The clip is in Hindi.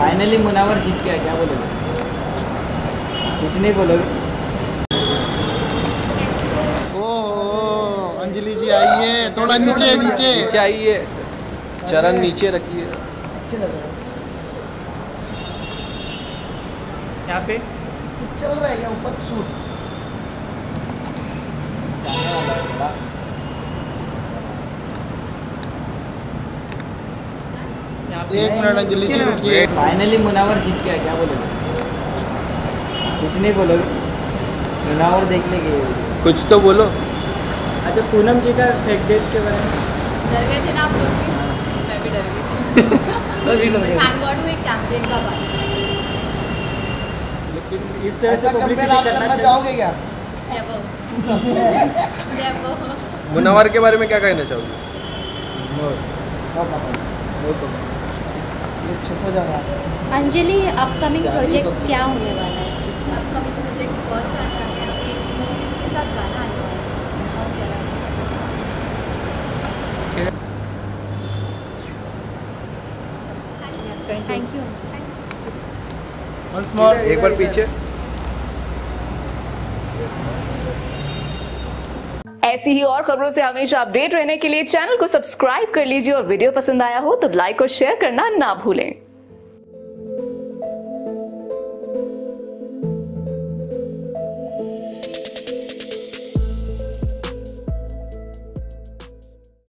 फाइनली मुनावर जीत गया क्या बोलोगे? कुछ नहीं बोलोगे? ओ अंजलि जी आइए थोड़ा नीचे नीचे। नीचे आइए चरण नीचे रखिए। अच्छे लग रहे हैं। यहाँ पे? कुछ चल रहा है क्या? ऊपर सूट जाने वाला है थोड़ा यहाँ पे एक मिनट अंजलि जी रुकिए। फाइनली मुनावर जीत गया क्या बोलोगे? कुछ नहीं बोलोगे? मुनावर देखने गए कुछ तो बोलो। अच्छा पूनम जी का फेक डेट के बारे में। डर गए थे ना आप लोग भी? मैं भी डर गई थी। लोग थैंक गॉड वो एक कैंपेन का बात लेकिन इस तरह से पब्लिसिटी करना चाहोगे क्या? नेवर नेवर मुनवर के बारे में क्या कहना चाहोगे? अंजलि अपकमिंग प्रोजेक्ट्स क्या होने वाला है? इसमें अपकमिंग प्रोजेक्ट्स बहुत सारे आ रहे हैं। अभी एक टी सीरीज़ के साथ गाना आने वाला है। बहुत प्यारा थैंक यू वंस मोर एक बार पीछे। ऐसी ही और खबरों से हमेशा अपडेट रहने के लिए चैनल को सब्सक्राइब कर लीजिए और वीडियो पसंद आया हो तो लाइक और शेयर करना ना भूलें।